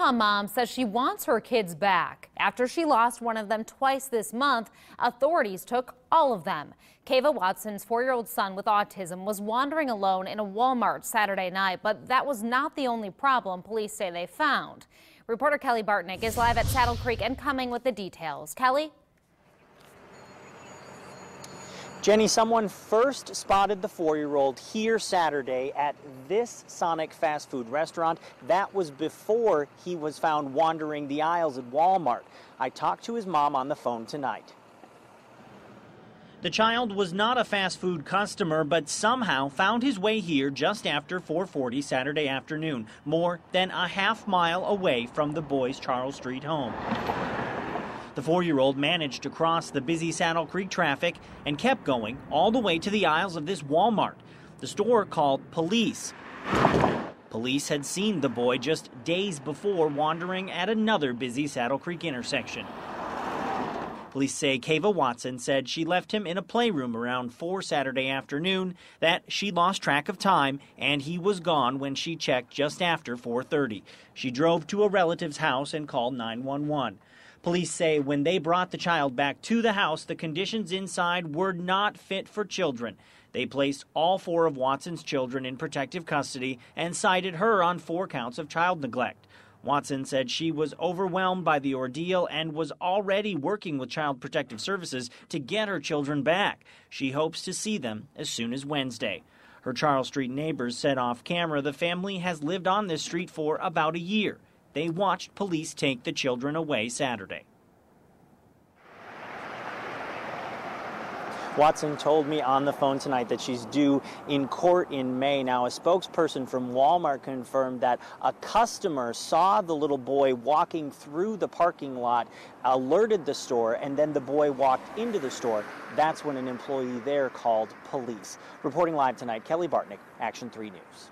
Omaha mom says she wants her kids back. After she lost one of them twice this month, authorities took all of them. Kava Watson's four-year-old son with autism was wandering alone in a Walmart Saturday night, but that was not the only problem police say they found. Reporter Kelly Bartnick is live at Saddle Creek and coming with the details. Kelly? Jenny, someone first spotted the four-year-old here Saturday at this Sonic fast food restaurant. That was before he was found wandering the aisles at Walmart. I talked to his mom on the phone tonight. The child was not a fast food customer, but somehow found his way here just after 4:40 Saturday afternoon, more than a half mile away from the boy's Charles Street home. The four year old managed to cross the busy Saddle Creek traffic and kept going all the way to the aisles of this Walmart. The store called police. Police had seen the boy just days before wandering at another busy Saddle Creek intersection. Police say Kava Watson said she left him in a playroom around 4 Saturday afternoon, that she lost track of time, and he was gone when she checked just after 4:30. She drove to a relative's house and called 911. Police say when they brought the child back to the house, the conditions inside were not fit for children. They placed all four of Watson's children in protective custody and cited her on four counts of child neglect. Watson said she was overwhelmed by the ordeal and was already working with Child Protective Services to get her children back. She hopes to see them as soon as Wednesday. Her Charles Street neighbors said off camera the family has lived on this street for about a year. They watched police take the children away Saturday. Watson told me on the phone tonight that she's due in court in May. Now, a spokesperson from Walmart confirmed that a customer saw the little boy walking through the parking lot, alerted the store, and then the boy walked into the store. That's when an employee there called police. Reporting live tonight, Kelly Bartnick, Action 3 News.